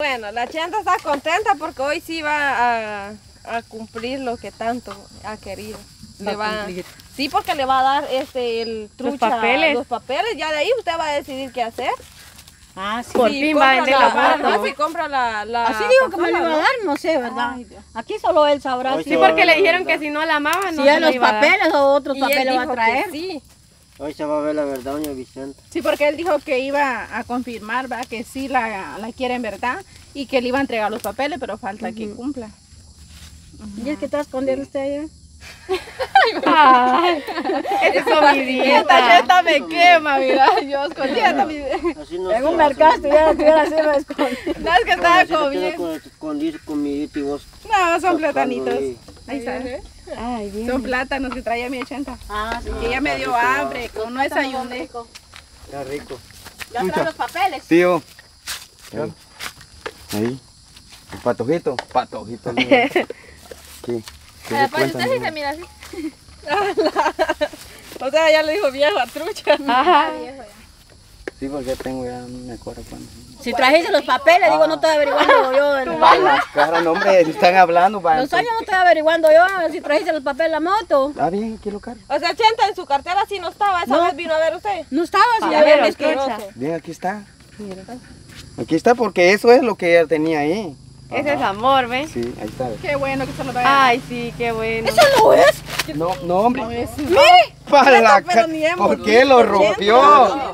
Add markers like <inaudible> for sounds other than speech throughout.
Bueno, la chenta está contenta porque hoy sí va a, a cumplir lo que tanto ha querido. Le Va sí, porque le va a dar este el trucha, papeles. los papeles. Ya de ahí usted va a decidir qué hacer. Ah, sí. Por fin va a vender la no, si compra la, la Así digo que me lo iba a dar, no sé, ¿verdad? Aquí solo él sabrá si, Sí, porque le dijeron que si no la amaba, no si se los iba a dar. papeles o otros Y papeles va a dijo traer. sí. Hoy se va a ver la verdad, doña Vicenta. Sí, porque él dijo que iba a confirmar, ¿va? Que sí la, la quiere en verdad y que le iba a entregar los papeles, pero falta que cumpla. ¿Y es que está escondiendo usted allá? Ay, esa es comidita. cheta me quema, mira, yo escondiendo mi... No En un mercado estuviera, estuviera así, lo esconde. No, es que estaba comiendo. con y vos No, son platanitos. Ahí está. Ay, bien. Son plátanos que traía mi ochenta. Ah, sí. Y ella me dio hambre, como no desayuné. Está rico. Ya trae los papeles. Tío. Ahí. El patojito. Patojito. ¿Qué? ¿Qué le cuentan? se mira así. <laughs> o sea, ya le dijo viejo a trucha. Ajá. Sí, porque tengo ya, no me acuerdo cuándo. Si trajiste los papeles, digo, no estoy averiguando yo. el- Pa' la cara, no, hombre, si están hablando, va. Los años no estoy averiguando yo si trajiste los papeles la moto. Ah, bien, aquí lo cargo. O sea, Chenta en su cartera sí no estaba. Esa No. vez vino a ver usted. No estaba, si A ya ver, los es que... Bien, aquí está. Aquí está porque eso es lo que ella tenía ahí. Ese es amor, ¿ves? Sí, ahí está. Qué bueno que se lo vaya Ay, sí, qué bueno. Eso no es. No, no, hombre. decir. Para la pero ca- ni hemos ¿Por qué lo rompió? Va,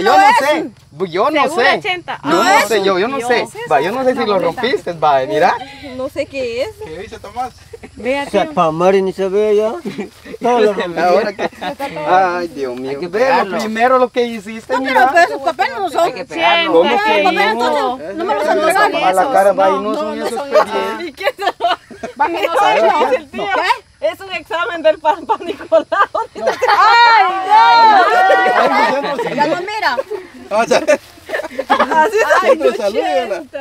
yo no sé. Yo no ¿Seguro, sé. 80? Yo no sé, yo, yo no sé. Va, yo no sé si lo rompiste, va, mira. No sé qué es. Vea, O sea, tío. para Mari ni se ve ya. Todo lo. <laughs> Ay, Dios mío. Ve lo primero lo que hiciste, No, pero, esos papeles no son. Siéntate. ¿Cómo que Los papeles no? entonces no me los Pero entregaron. a la cara, va, y no no, son no esos son expedientes. <laughs> Va que <laughs> no qué el tío. Es un examen del pan pan Nicolau. Ay, yo no. Ya no mira. Así siempre salúdela. Él es el tío.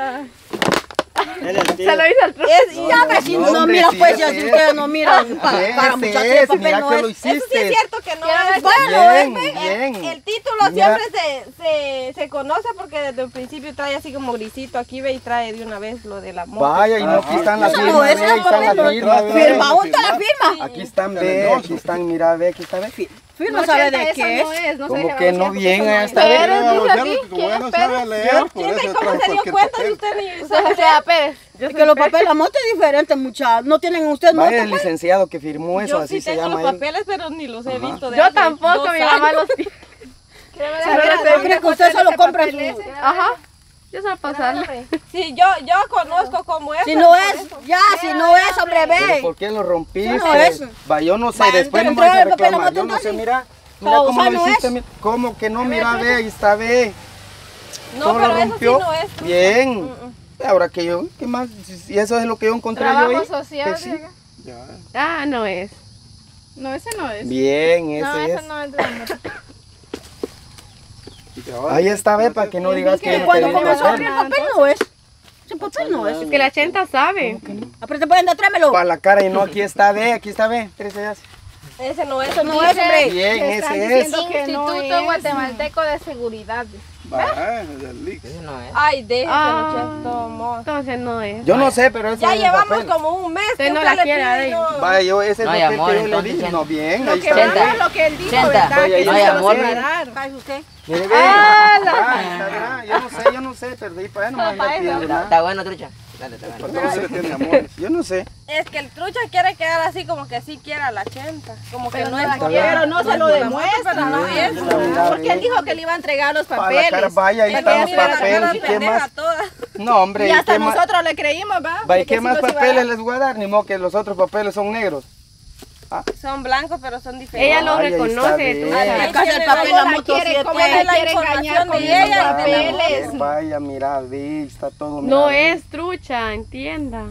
<laughs> Se lo hizo al truco. Ya, vecino, no, no, hombre, mira, sí, pues, ya si es. ustedes no miran. <laughs> Para, para muchachos, es, el papel no es. Eso sí es cierto que no es. Bien, El, bien. el título Mira. siempre se, se, se conoce porque desde el principio trae así como grisito aquí ve y trae de una vez lo del amor. Vaya, y no, aquí están las no firmas, no las es. firmas, ve. Firma, ¿dónde está la firma? Aquí están, ve, aquí están, mira, ve, aquí está, ve. Firma, ¿sabe de qué no es? no Como que no bien eso no a es. esta vez. Como ya no sabe leer, por eso se dio cuenta papel. usted ni <laughs> Pérez. Yo que los papeles, la moto es diferente, muchachos. No tienen ustedes moto, el pues. licenciado que firmó eso, Yo así sí se tengo llama los él. papeles, pero ni los he visto. de Yo tampoco, mi mamá los <laughs> tiene. ¿Usted cree que usted solo compra su... Ajá. Yo solo pasarlo. Sí, yo, yo conozco cómo es. Si no es, eso. ya, si no es, hombre, Pero ve. ¿por qué lo rompiste? No, eso. Va, yo no sé, Va, después no me vas a reclamar. Yo no sé, mira. Mira Pausa, cómo lo no hiciste, es. cómo que no, mira, ve, ahí está, ve. No, Todo pero lo eso sí rompió. no es. Bien. Ahora que yo, ¿qué más? Y eso es lo que yo encontré yo ahí. Trabajo social. que sí. diga. Ah, no es. No, ese no es. Bien, ese No, es. ese no es moto. Ahí está, ve, para que no digas que Cuando comenzó a abrir papel. el papel no es. Ese papel no es. Es que la 80 sabe. Ah, pero te pueden dar, tráemelo. Para la cara y no, aquí está, ve, aquí está, ve. Tres ellas. Ese no es. No es, hombre. Bien, ese es. Instituto es. Guatemalteco de Seguridad. Va, es el Lix. Ay, déjese, Ah. Entonces no es. Yo no sé, pero ese Ya es llevamos papel. como un mes. Usted no la quiere, yo- Vaya, yo ese es No papel amor, que yo le dije. No, bien, Lo ahí que está. ve. lo que él dijo. ¿verdad? Vaya, Que no hay amor. Cállese usted. Ah, está, verá, Yo no sé, yo no sé, perdí para allá no me está bueno, trucha. Dale. Para todos se tiene amor. <laughs> Yo no sé. Es que el trucha quiere quedar así como que sí quiere a la chenta. Como que Pero no no es la quiere, pero no se lo demuestra. no es. Porque él dijo que le iba a entregar los Para papeles. vaya, ahí están los papeles. ¿Y qué más? No, hombre, Y ¿y hasta qué más? nosotros le creímos, ¿va? Va, ¿Y De que qué más papeles les voy a dar? Ni modo que los otros papeles son negros. Son blancos, pero son diferentes. Ella lo Ay, ahí reconoce. Ahí Acá el papel, la moto quiere, cómo la quiere engañar con ella. papeles. Vaya, mira, ve, está todo. No mira. es trucha, entienda.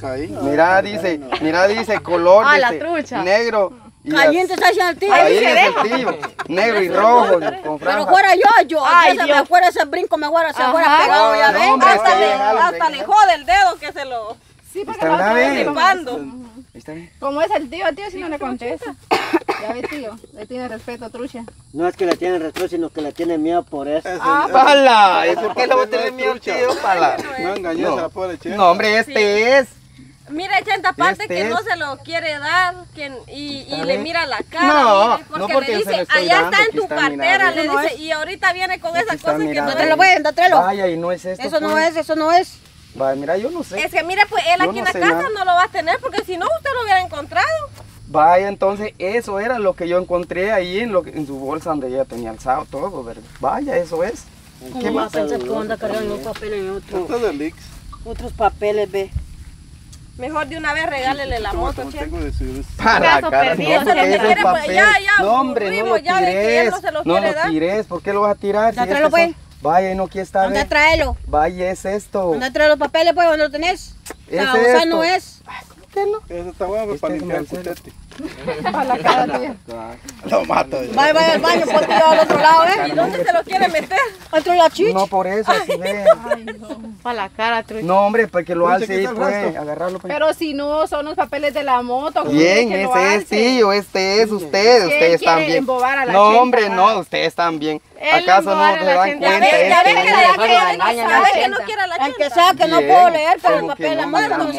Caí. Mira, dice, mira, dice color, Ah, la trucha. negro. y Caliente está haciendo el tío. Ahí es el tío, negro y rojo, con Pero fuera yo, yo, Ay, se me fuera ese brinco, me fuera, se fuera pegado, ya No, ven. Hasta, le, jode el dedo que se lo Sí, porque Está no está bien. Como es el tío, el tío si no le contesta. Ya ve, tío. Le tiene respeto, trucha. No es que la tienen respeto, sino que la tienen miedo por eso. Ah, ¡Pala! ¿Y por qué le voy a tener miedo al tío, pala? No engañes a la pobre chenta. No, hombre, este es. Mira, Chenta, aparte Este que no se lo quiere dar que, y, le mira la cara. No, mire, no porque, le se dice, lo estoy allá dando, está en tu cartera, le dice, y ahorita viene con esa cosa que no ve. Dátelo, pues, dátelo. Vaya, y no es esto. Eso no pues. es, eso no es. Vaya, mira, yo no sé. Es que mira, pues él Yo aquí en no la casa nada. no lo va a tener porque si no usted lo hubiera encontrado. Vaya, entonces eso era lo que yo encontré ahí en, lo que- en su bolsa donde ella tenía alzado todo, ¿verdad? Vaya, eso es. ¿Qué ¿Cómo va más? pensar que anda cargando papeles en otro- Esto es de Lix. otros papeles, ve? Mejor de una vez regálele la moto, su- Para Caso cara, perdido, no, se lo quiere, pues, papel. ya, ya, no, hombre, no lo ya tires. no se lo No quiere lo dar. tires, ¿por qué lo vas a tirar? Ya Si son- pues. Vaya, no aquí está, ve. traerlo. Vaya, es esto. Anda a traer los papeles, pues, ¿dónde lo tenés? Es o sea, esto. no es. Eso está bueno pues, Este para limpiar el Marcelo. putete. <laughs> A la cara, tío. Lo mato. Vaya, vaya al baño, ponte yo al otro lado, ¿eh? ¿Y dónde se lo quiere meter? Otro la chicha. No, por eso, así ve. <laughs> Para la cara, trucha. No, hombre, para que lo alce ahí, pues. Agarrarlo, pues. Pero si no, son los papeles de la moto. ¿cómo Bien, que ese es tío, este es usted, ¿Quién ustedes también. embobar a la No, hombre, no, ustedes también. ¿Acaso no se la dan cuenta? ya ve este que no quiere la El que sea que no puedo leer, pero el ¿cómo que papel la mano,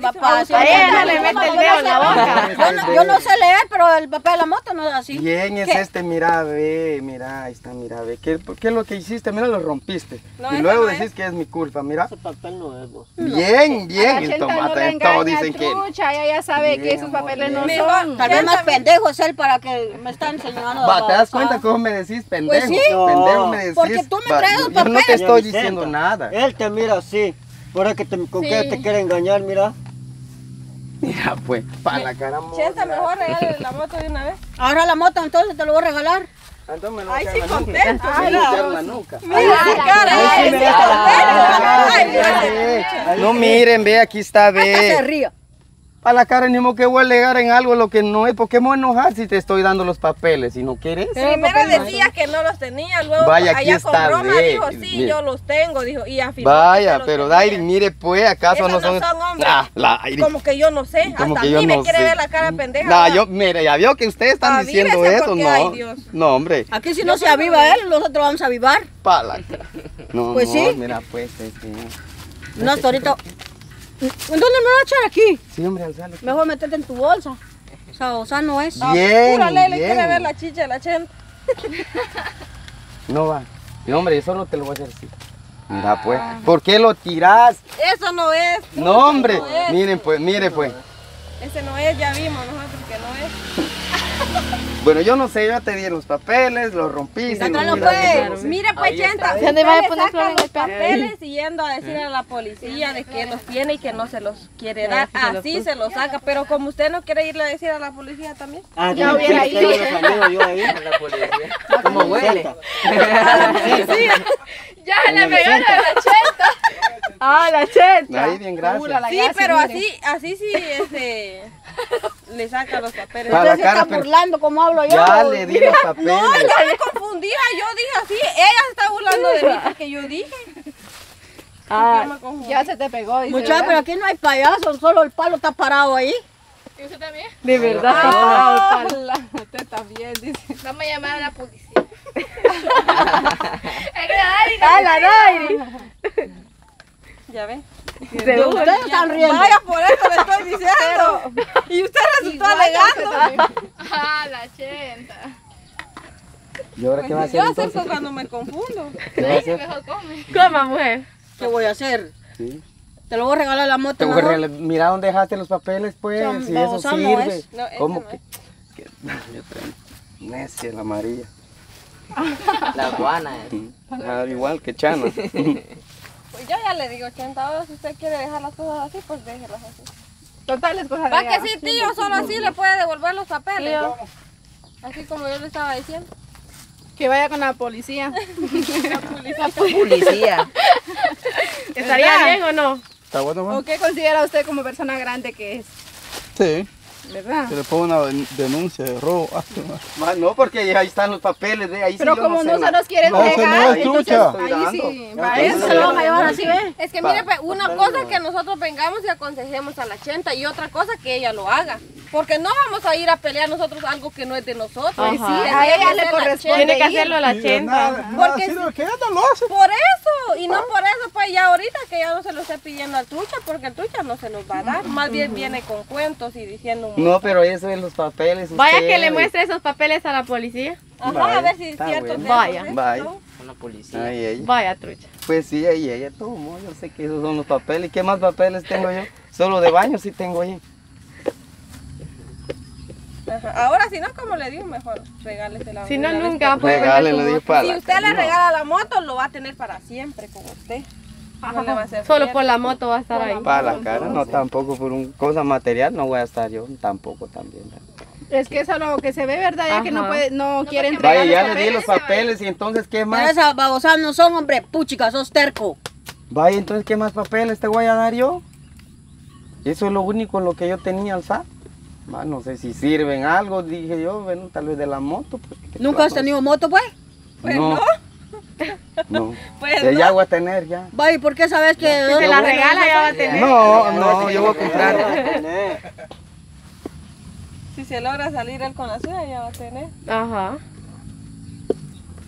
papá. A ella no, le mete el yo no dedo en sé la boca. Yo no, sé leer, pero el papel de la moto no es así. Bien, es este, mira, ve, mira, ahí está, mira, ve. ¿Qué, qué es lo que hiciste? Mira, lo rompiste. Y luego decís que es mi culpa, mira. Ese papel no es vos. Bien, bien, la el tomate, todo dicen que... ella ya sabe que esos papeles no son. Tal vez más pendejo es él para que me está enseñando. Va, ¿te das cuenta cómo me decís pendejo? Pues sí. Pendejo me decís. Porque tú me traes los yo no te papeles. estoy Vicenta, diciendo nada. Él te mira así. Por ahí que te, con qué te quiere engañar, mira. Mira, pues, para la cara. Chenta, mejor regálele la moto de una vez. <laughs> Ahora la moto entonces te lo voy a regalar. Entonces Ay, sí, contento. En la nuca. Mira la cara, Ay, ay, sí, sí, mira. contento. Ay, mira. Ve, No miren, ve, aquí está, Hasta se ve. ríe. A la cara ni modo que voy a alegar en algo lo que no es. ¿Por qué me voy a enojar si te estoy dando los papeles? Si no quieres. Primero decía que no los tenía, luego Vaya, aquí allá está, con broma ve, dijo, sí, yo los tengo, dijo, y afirmó Vaya, que pero. Dairi, mire pues, ¿acaso Esos no son...? no son hombres. Ah, la Dairi. Como que yo no sé, Como hasta que a yo mí me no quiere sé. ver la cara pendeja. No, ¿va? yo, mire, ya vio que ustedes están Avívese diciendo eso, porque, no. ay, Dios. No, hombre. Aquí si no se aviva él, nosotros vamos a avivar. Pa' la cara. <laughs> No, Pues no, sí. mira pues, este. No, hasta ahorita. ¿Dónde me va a echar aquí? Sí, hombre, alzalo. Mejor meterte en tu bolsa. O sea, o sea, no es. Bien, Pura ley, le quiere ver la chicha de la chenta. No va. No, hombre, eso no te lo voy a hacer así. Mira pues, ¿por qué lo tirás? Eso no es. No, hombre. no es. Miren pues, mire pues. Ese no es, ya vimos nosotros que no es. Bueno, yo no sé, yo te di los papeles, los rompiste. Mira, pues. no sé. Mire pues, chenta, ¿Se dónde va a le poner flor en el papeles y yendo a decir a la policía de que los tiene y que no se los quiere dar. Así se los saca, pero como usted no quiere irle a decir a la policía también. Ah, Ya yo hubiera ido. yo ahí. La policía. <laughs> ¿Cómo huele? <laughs> Ya le pegaron a la chenta. Ah, la chenta. Ahí, bien, gracias. Sí, pero así, así sí, este, <laughs> le saca los papeles. Pa' Usted se cara, está burlando como hablo yo. Ya le di los <laughs> papeles. No, yo me confundía, yo dije así, ella se está burlando de mí porque yo dije. Ah, Yo. Ya se te pegó. dice, Muchachos, pero aquí no hay payaso, solo el palo está parado ahí. ¿Y usted también? de verdad está parado el palo. <laughs> Usted también, dice. Vamos a llamar a la policía. ¡Ah, la Dairi! Ya ven. Seguro. Ustedes están riendo. Vaya, por eso le estoy diciendo. <laughs> Y usted resultó alegando. Ah, la chenta. ¿Y ahora qué va a hacer Yo entonces? acepto cuando me confundo. ¿Qué va a hacer? Mejor come. Coma, mujer. ¿Qué voy a hacer? Sí. Te lo voy a regalar la moto. Te voy a mejor. regalar- Mira dónde dejaste los papeles, pues. Si eso no sirve. es. No, ¿Cómo no que? <laughs> que necia la María. La guana. eh. <laughs> Ah, igual que Chana. Pues yo ya le digo, 80 horas, si usted quiere dejar las cosas así, pues déjelas así. Total, es cosa de Va que sí, tío, solo así le puede devolver los papeles. Así como yo le estaba diciendo. Que vaya con la policía. Policía. ¿Estaría bien o no? ¿Está bueno, ¿O qué considera usted como persona grande que es? Sí. ¿Verdad? Se le pone una den- denuncia de robo. <laughs> Ah, no, porque ahí están los papeles, de ahí sí Pero yo como no se los quiere No, entregar, no es ahí sí, va Eso se lo van a llevar así, ¿ves? Es que mire, pues, una cosa es que nosotros vengamos y aconsejemos a la chenta y otra cosa que ella lo haga. Porque no vamos a ir a pelear nosotros algo que no es de nosotros. Ajá. Sí, a ella le la corresponde Tiene que hacerlo la Nada, chenta. Porque si- que ella no lo hace. Por eso, y no por eso, pues ya ahorita que ya no se lo esté pidiendo al trucha, porque el trucha no se los va a dar. Más bien viene con cuentos y diciendo un No, pero eso es los papeles. Vaya que le muestre esos papeles a la policía. Ajá, Vaya, a ver si es está cierto. bueno. de Vaya. eso, ¿eh? Vaya. ¿no? Una policía. Ay. Vaya, trucha. Pues sí, ahí ella, todo modo, yo sé que esos son los papeles. ¿Qué más papeles tengo yo? Solo de baño sí tengo ahí. Ajá. Ahora si no, como le digo, mejor regálese la Si no, nunca puede Regale, vender le su dije moto. para Si usted le no. regala la moto, lo va a tener para siempre con usted. No le va a hacer Solo por la moto va a estar ahí. Para la cara, no tampoco por un cosa material no voy a estar yo, tampoco también. Es que eso es lo que se ve, ¿verdad? Ya que no puede, no quiere entregar Vaya, los ya le di papeles. los papeles y entonces ¿qué Pero más? esas babosas no son, hombre. Puchica, sos terco. Vaya, entonces ¿qué más papeles te voy a dar yo? Eso es lo único en lo que yo tenía al SAT. No sé si sirven algo, dije yo, bueno, tal vez de la moto. pues, ¿qué ¿Nunca has tenido moto, pues? Pues no. no. No. <laughs> Pues no. ya voy a tener ya. Vaya, ¿y por qué sabes que... Se la regala ya va a tener. No, no, yo voy a comprar. Si se logra salir él con la suya, ya va a tener. Ajá.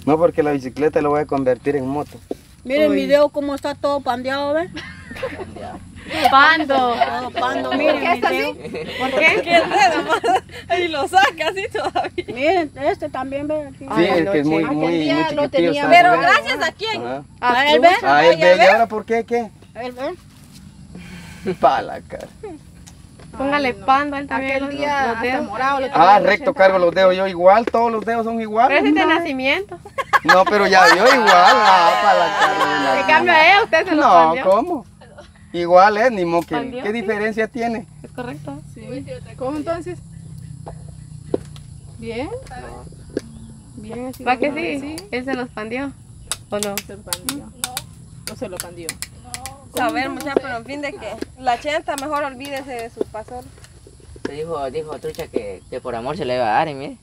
No, porque la bicicleta lo voy a convertir en moto. Miren mi dedo cómo está todo pandeado, ¿ves? <laughs> Pando. Pando, miren mi dedo. ¿Por qué? <laughs> ¿Qué dedo más? Ahí lo saca así todavía. Miren, este también, ve aquí. Sí, Ay, es no, que es muy, muy, Aquel día muy lo tenía, está. Pero gracias a quién. Ajá. A él ve. Ah, él ve, ¿y ahora por qué? ¿Qué? A ver, ve. <laughs> Pa' la cara. Póngale pando a él también. Aquel los- día los dedos. morado lo Ah, recto 80 cargo los dedos yo igual, todos los dedos son Pero iguales. ese es de No, nacimiento. No, pero ya yo igual, ah, pa' la cara. En cambio a ella usted se lo No, pandeó. ¿cómo? Igual es, ni modo que, Pandeó, ¿qué sí. diferencia tiene? Es correcto. ¿Cómo entonces? ¿Bien? Bien, así. ¿Va que sí? Él se los pandió. ¿O no? Se lo pandió. No se lo pandió. Saber, muchachos, pero en fin de que la chenta mejor olvídese de su pastor. Te dijo, dijo Trucha que, que por amor se le iba a dar, y mire.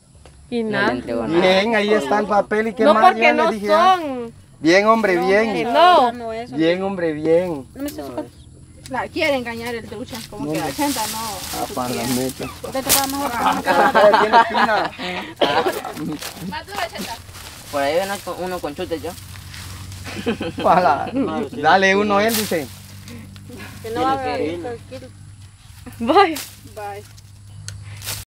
Y No nada. nada. Bien, ahí está el papel y qué No más. Yo porque no le dije, ah, son. Bien, hombre, bien. no. No, eso. Bien, hombre, bien. No me. La quiere engañar el trucha, como que la chenta no. Ah, pa' la meta. Te toca mejor. Ah, tiene espina. <laughs> Por ahí ven uno con- uno con chutes yo. <laughs> Pa' la- Dale uno él, dice. Que no va a haber. Vaya. Bye.